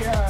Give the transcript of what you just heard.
yeah.